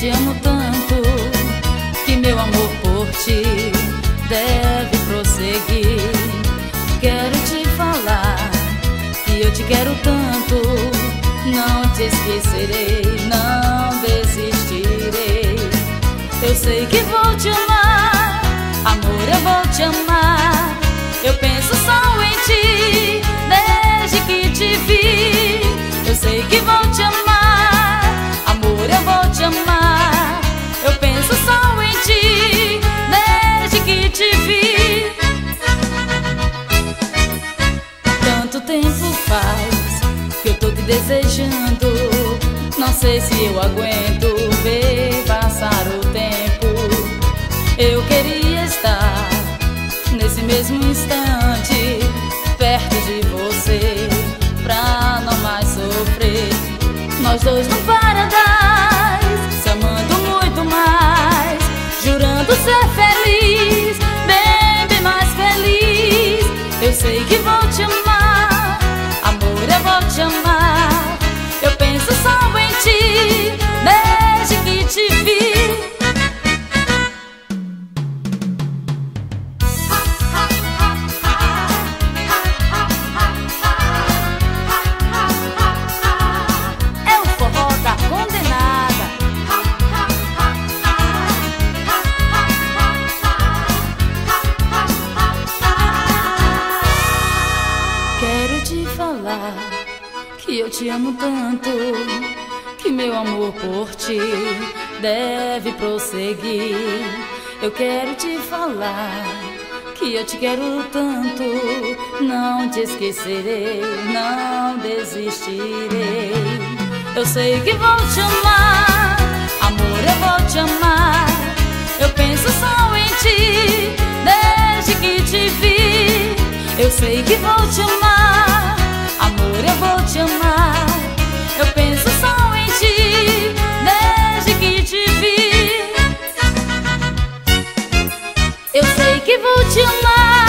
te amo tanto que meu amor por ti deve prosseguir. Quero te falar que eu te quero tanto, não te esquecerei, não desistirei. Eu sei que vou te amar, amor, eu vou te amar. Eu penso só em ti. Desejando. Não sei se eu aguento ver passar o tempo. Eu queria estar nesse mesmo instante perto de você pra não mais sofrer. Nós dois no paradise, que eu te amo tanto, que meu amor por ti deve prosseguir. Eu quero te falar que eu te quero tanto, não te esquecerei, não desistirei. Eu sei que vou te amar, Eu sei que vou te amar.